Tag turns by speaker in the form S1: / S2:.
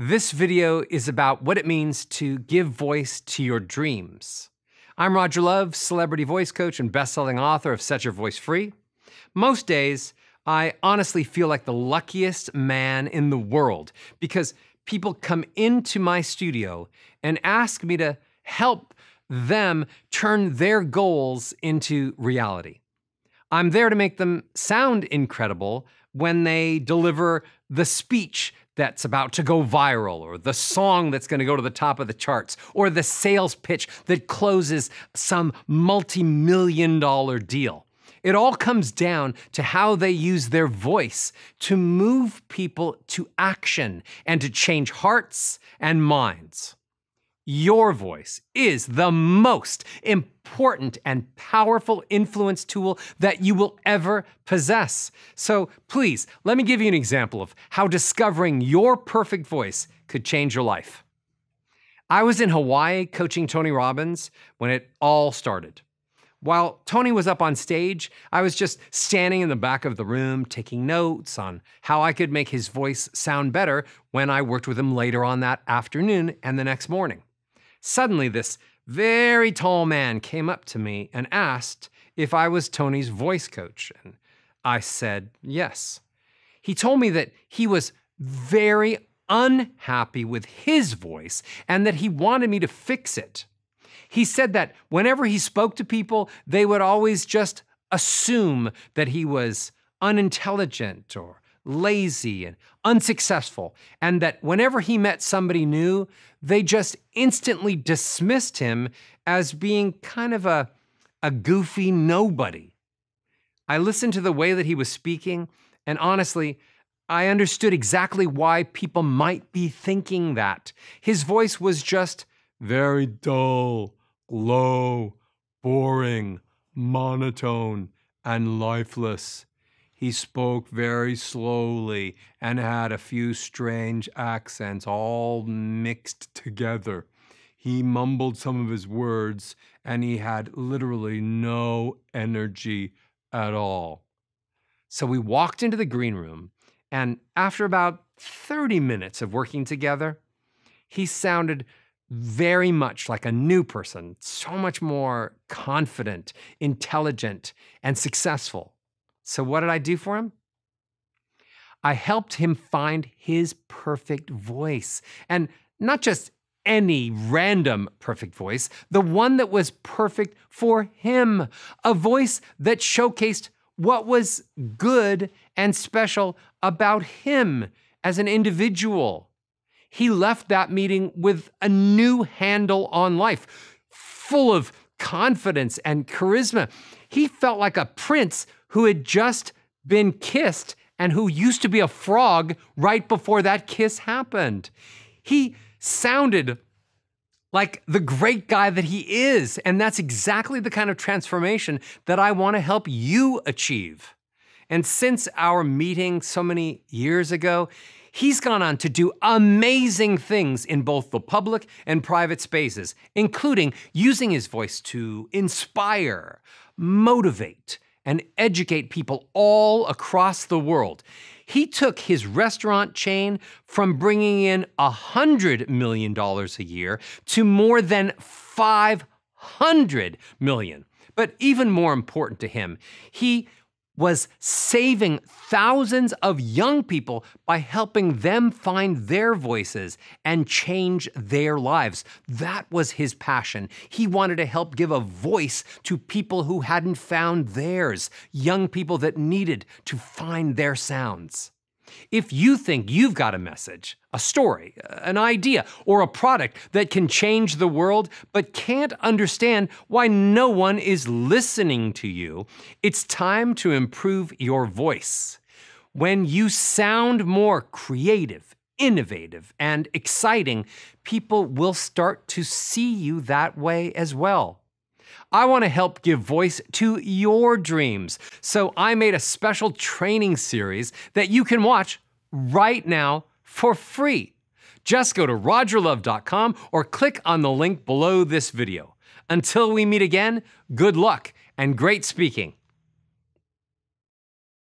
S1: This video is about what it means to give voice to your dreams. I'm Roger Love, celebrity voice coach and best-selling author of Set Your Voice Free. Most days, I honestly feel like the luckiest man in the world because people come into my studio and ask me to help them turn their goals into reality. I'm there to make them sound incredible when they deliver the speech that's about to go viral, or the song that's going to go to the top of the charts, or the sales pitch that closes some multi million dollar deal. It all comes down to how they use their voice to move people to action and to change hearts and minds. Your voice is the most important and powerful influence tool that you will ever possess. So please, let me give you an example of how discovering your perfect voice could change your life. I was in Hawaii coaching Tony Robbins when it all started. While Tony was up on stage, I was just standing in the back of the room taking notes on how I could make his voice sound better when I worked with him later on that afternoon and the next morning. Suddenly, this very tall man came up to me and asked if I was Tony's voice coach, and I said yes. He told me that he was very unhappy with his voice and that he wanted me to fix it. He said that whenever he spoke to people, they would always just assume that he was unintelligent or lazy and unsuccessful, and that whenever he met somebody new, they just instantly dismissed him as being kind of a, a goofy nobody. I listened to the way that he was speaking, and honestly, I understood exactly why people might be thinking that. His voice was just very dull, low, boring, monotone, and lifeless. He spoke very slowly and had a few strange accents all mixed together. He mumbled some of his words and he had literally no energy at all. So we walked into the green room, and after about 30 minutes of working together, he sounded very much like a new person, so much more confident, intelligent, and successful. So, what did I do for him? I helped him find his perfect voice. And not just any random perfect voice, the one that was perfect for him. A voice that showcased what was good and special about him as an individual. He left that meeting with a new handle on life, full of confidence and charisma. He felt like a prince who had just been kissed and who used to be a frog right before that kiss happened. He sounded like the great guy that he is. And that's exactly the kind of transformation that I want to help you achieve. And since our meeting so many years ago, he's gone on to do amazing things in both the public and private spaces, including using his voice to inspire, motivate, and educate people all across the world. He took his restaurant chain from bringing in $100 million a year to more than 500 million. But even more important to him, he was saving thousands of young people by helping them find their voices and change their lives. That was his passion. He wanted to help give a voice to people who hadn't found theirs, young people that needed to find their sounds. If you think you've got a message, a story, an idea, or a product that can change the world, but can't understand why no one is listening to you, it's time to improve your voice. When you sound more creative, innovative, and exciting, people will start to see you that way as well. I want to help give voice to your dreams. So I made a special training series that you can watch right now for free. Just go to rogerlove.com or click on the link below this video. Until we meet again, good luck and great speaking.